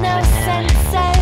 no sense.